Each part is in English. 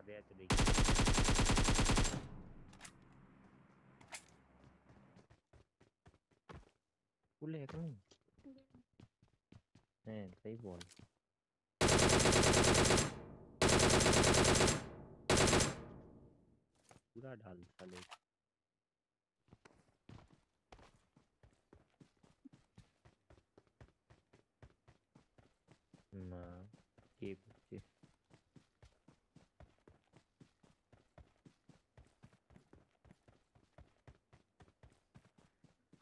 आ गया तो देखिए फुल है कौन है सही बोल पूरा ढाल साले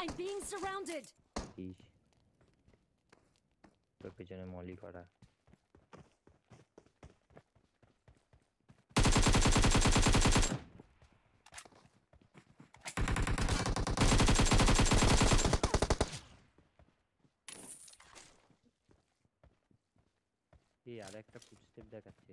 I'm being surrounded! ইস তোর পেছনে মলি করা এই আর একটা ফুটস্টেপ দেখাচ্ছে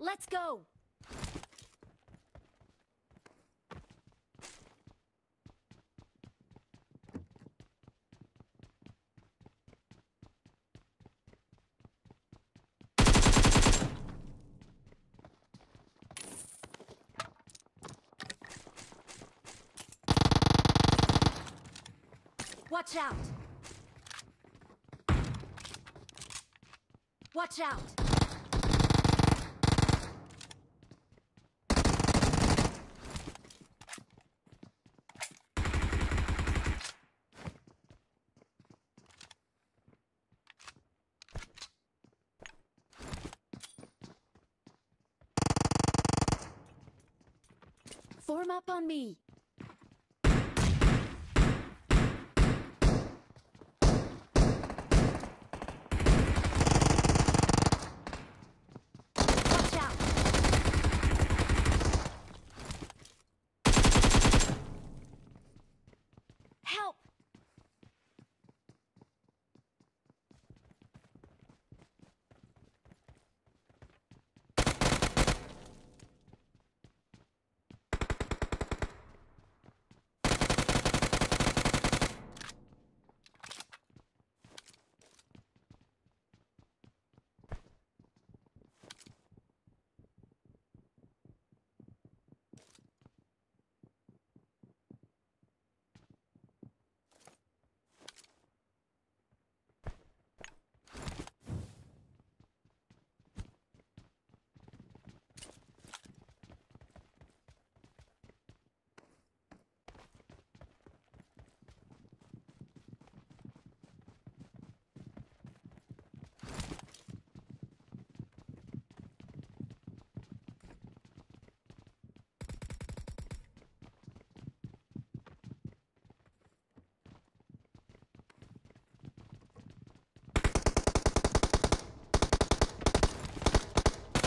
Let's go! Watch out! Watch out! Form up on me. Watch out! Help!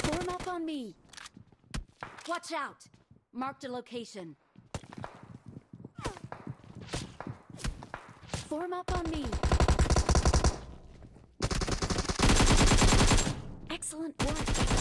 Form up on me. Watch out. Marked a location. Form up on me. Excellent work.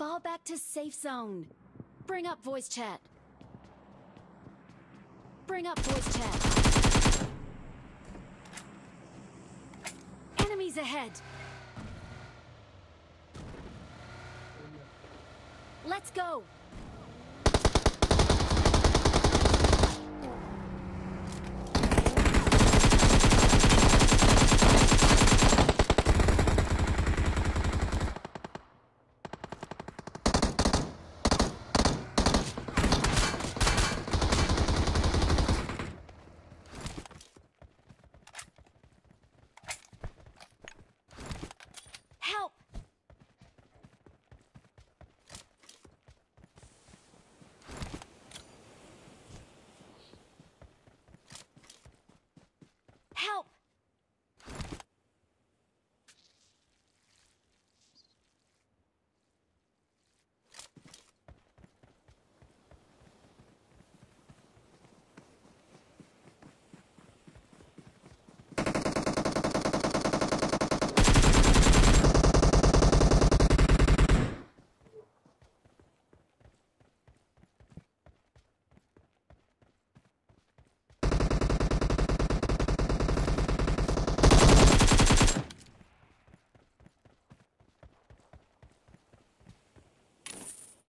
Fall back to safe zone. Bring up voice chat. Bring up voice chat. Enemies ahead. Let's go.